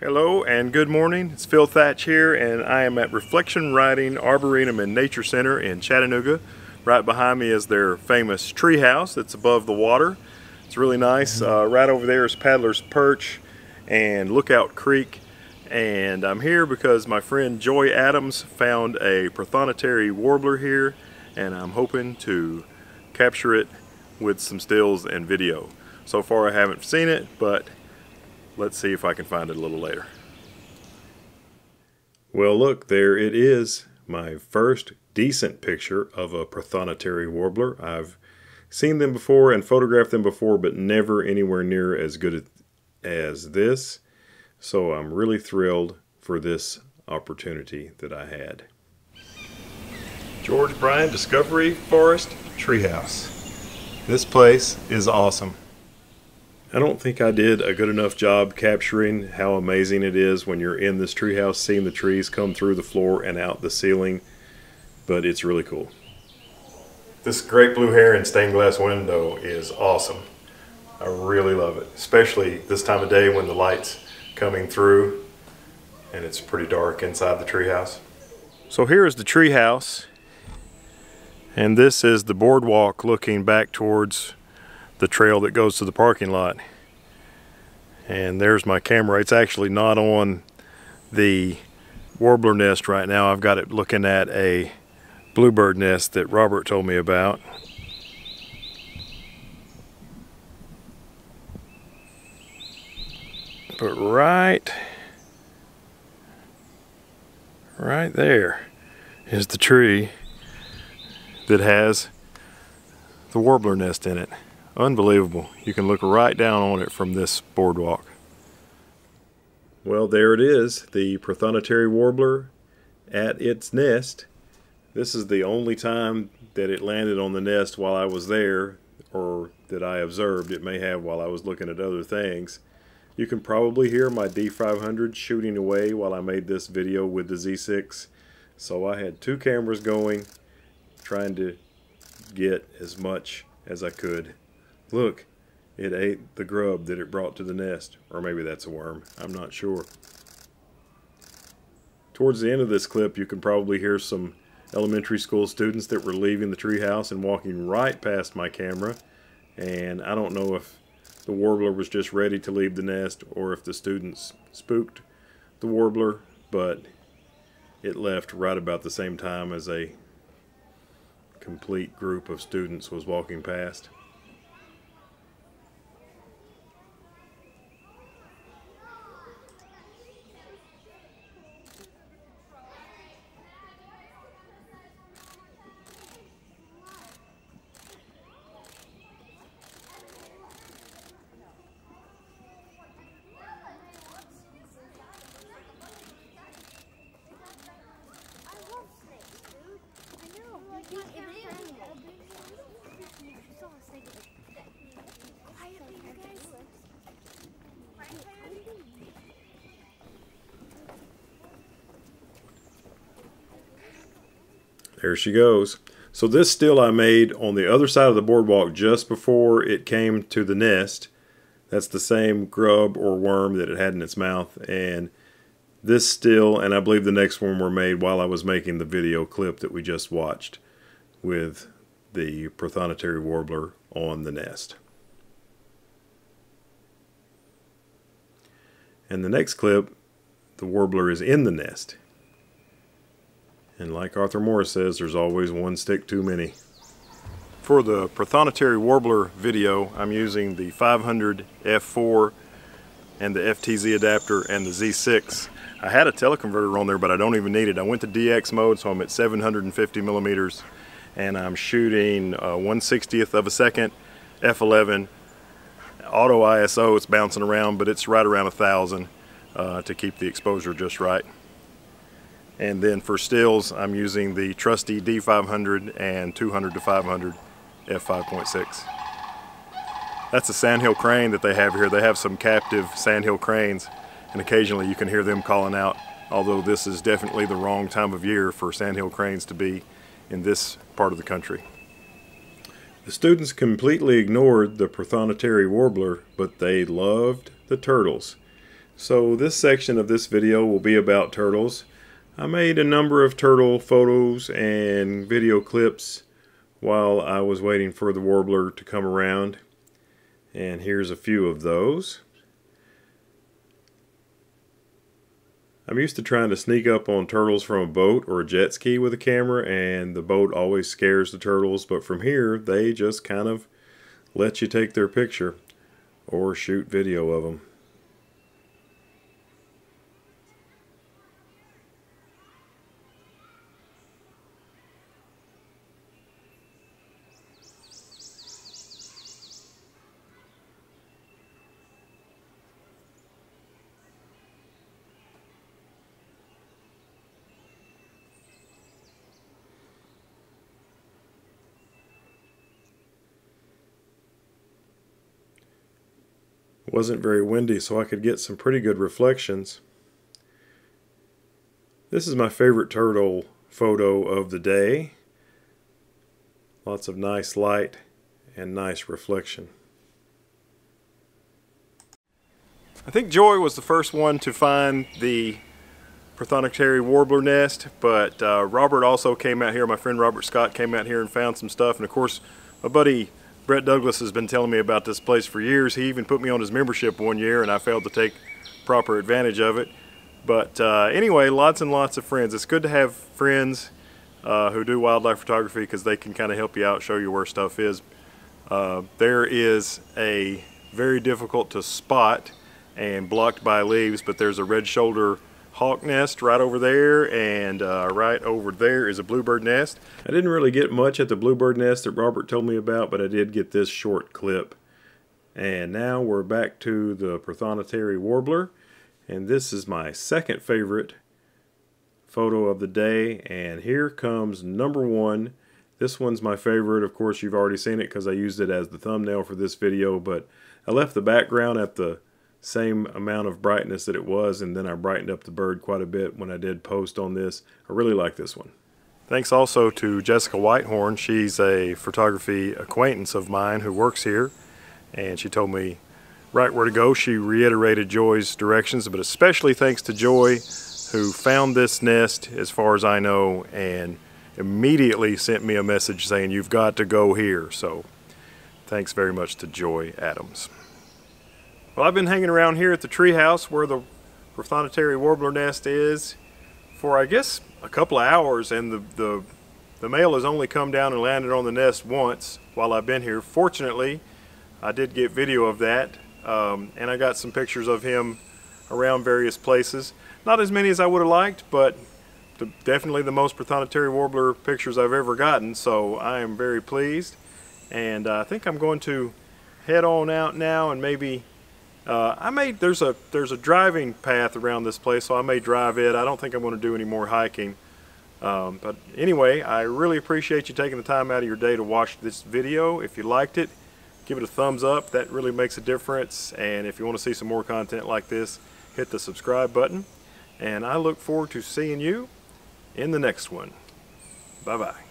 Hello and good morning. It's Phil Thach here and I am at Reflection Riding Arboretum and Nature Center in Chattanooga. Right behind me is their famous tree house that's above the water. It's really nice. Uh, right over there is Paddler's Perch and Lookout Creek. And I'm here because my friend Joy Adams found a Prothonotary warbler here and I'm hoping to capture it with some stills and video. So far I haven't seen it, but let's see if I can find it a little later. Well look, there it is. My first decent picture of a Prothonotary warbler. I've seen them before and photographed them before, but never anywhere near as good as this. So I'm really thrilled for this opportunity that I had. George Bryan Discovery Forest Treehouse. This place is awesome. I don't think I did a good enough job capturing how amazing it is when you're in this treehouse, seeing the trees come through the floor and out the ceiling, but it's really cool. This great blue heron stained glass window is awesome. I really love it, especially this time of day when the light's coming through and it's pretty dark inside the treehouse. So here is the treehouse and this is the boardwalk looking back towards the trail that goes to the parking lot. And there's my camera. It's actually not on the warbler nest right now. I've got it looking at a bluebird nest that Robert told me about. But right, right there is the tree that has the warbler nest in it. Unbelievable. You can look right down on it from this boardwalk. Well, there it is, the Prothonotary warbler at its nest. This is the only time that it landed on the nest while I was there, or that I observed. It may have while I was looking at other things. You can probably hear my D500 shooting away while I made this video with the Z6. So I had two cameras going, trying to get as much as I could. Look, it ate the grub that it brought to the nest. Or maybe that's a worm. I'm not sure. Towards the end of this clip, you can probably hear some elementary school students that were leaving the treehouse and walking right past my camera. And I don't know if the warbler was just ready to leave the nest or if the students spooked the warbler, but it left right about the same time as a complete group of students was walking past. There she goes. So this still I made on the other side of the boardwalk just before it came to the nest. That's the same grub or worm that it had in its mouth. And this still, and I believe the next one were made while I was making the video clip that we just watched with the Prothonotary warbler on the nest. And the next clip, the warbler is in the nest. And like Arthur Morris says, there's always one stick too many. For the Prothonotary Warbler video, I'm using the 500 F4 and the FTZ adapter and the Z6. I had a teleconverter on there, but I don't even need it. I went to DX mode, so I'm at 750 millimeters, and I'm shooting uh, 1 60th of a second, F11. Auto ISO, it's bouncing around, but it's right around a thousand uh, to keep the exposure just right. And then for stills, I'm using the trusty D500 and 200 to 500 f5.6. That's a sandhill crane that they have here. They have some captive sandhill cranes and occasionally you can hear them calling out, although this is definitely the wrong time of year for sandhill cranes to be in this part of the country. The students completely ignored the Prothonotary warbler, but they loved the turtles. So this section of this video will be about turtles. I made a number of turtle photos and video clips while I was waiting for the warbler to come around. And here's a few of those. I'm used to trying to sneak up on turtles from a boat or a jet ski with a camera and the boat always scares the turtles but from here they just kind of let you take their picture or shoot video of them. It wasn't very windy so I could get some pretty good reflections. This is my favorite turtle photo of the day. Lots of nice light and nice reflection. I think Joy was the first one to find the Prothonotary warbler nest, but uh, Robert also came out here, my friend Robert Scott came out here and found some stuff, and of course my buddy Brett Douglas has been telling me about this place for years. He even put me on his membership one year and I failed to take proper advantage of it. But uh, anyway, lots and lots of friends. It's good to have friends uh, who do wildlife photography because they can kind of help you out, show you where stuff is. Uh, there is a very difficult to spot and blocked by leaves, but there's a red shoulder hawk nest right over there and uh, right over there is a bluebird nest. I didn't really get much at the bluebird nest that Robert told me about but I did get this short clip. And now we're back to the Prothonotary warbler and this is my second favorite photo of the day and here comes number one. This one's my favorite. Of course you've already seen it because I used it as the thumbnail for this video but I left the background at the same amount of brightness that it was and then I brightened up the bird quite a bit when I did post on this. I really like this one. Thanks also to Jessica Whitehorn. She's a photography acquaintance of mine who works here and she told me right where to go. She reiterated Joy's directions but especially thanks to Joy who found this nest as far as I know and immediately sent me a message saying you've got to go here. So thanks very much to Joy Adams. Well, I've been hanging around here at the treehouse where the Prothonotary warbler nest is for, I guess, a couple of hours, and the, the, the male has only come down and landed on the nest once while I've been here. Fortunately, I did get video of that, um, and I got some pictures of him around various places. Not as many as I would have liked, but the, definitely the most Prothonotary warbler pictures I've ever gotten, so I am very pleased. And uh, I think I'm going to head on out now and maybe uh, I may there's a there's a driving path around this place, so I may drive it. I don't think I'm going to do any more hiking. Um, but anyway, I really appreciate you taking the time out of your day to watch this video. If you liked it, give it a thumbs up. That really makes a difference. And if you want to see some more content like this, hit the subscribe button. And I look forward to seeing you in the next one. Bye-bye.